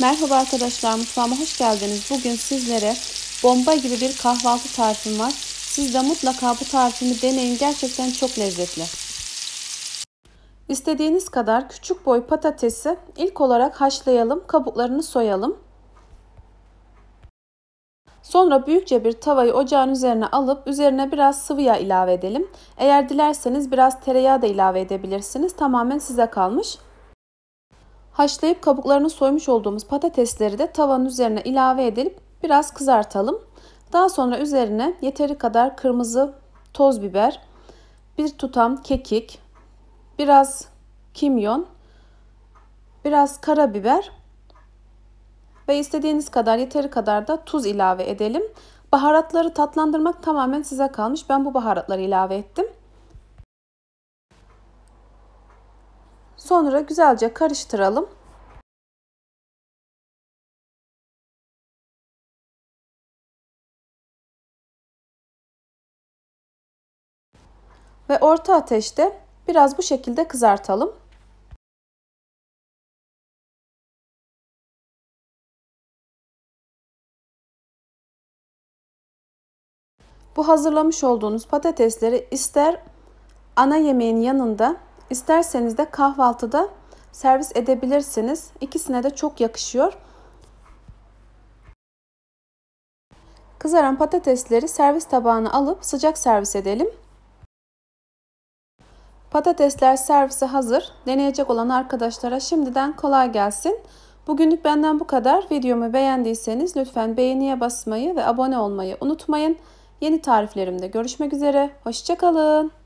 Merhaba arkadaşlar mutfağıma hoş geldiniz. Bugün sizlere bomba gibi bir kahvaltı tarifim var. Siz de mutlaka bu tarifimi deneyin. Gerçekten çok lezzetli. İstediğiniz kadar küçük boy patatesi ilk olarak haşlayalım. Kabuklarını soyalım. Sonra büyükçe bir tavayı ocağın üzerine alıp üzerine biraz sıvı yağ ilave edelim. Eğer dilerseniz biraz tereyağı da ilave edebilirsiniz. Tamamen size kalmış. Haşlayıp kabuklarını soymuş olduğumuz patatesleri de tavanın üzerine ilave edip biraz kızartalım. Daha sonra üzerine yeteri kadar kırmızı toz biber, bir tutam kekik, biraz kimyon, biraz karabiber ve istediğiniz kadar yeteri kadar da tuz ilave edelim. Baharatları tatlandırmak tamamen size kalmış. Ben bu baharatları ilave ettim. Sonra güzelce karıştıralım. Ve orta ateşte biraz bu şekilde kızartalım. Bu hazırlamış olduğunuz patatesleri ister ana yemeğin yanında isterseniz de kahvaltıda servis edebilirsiniz. İkisine de çok yakışıyor. Kızaran patatesleri servis tabağına alıp sıcak servis edelim. Patatesler servise hazır. Deneyecek olan arkadaşlara şimdiden kolay gelsin. Bugünlük benden bu kadar. Videomu beğendiyseniz lütfen beğeniye basmayı ve abone olmayı unutmayın. Yeni tariflerimde görüşmek üzere. Hoşçakalın.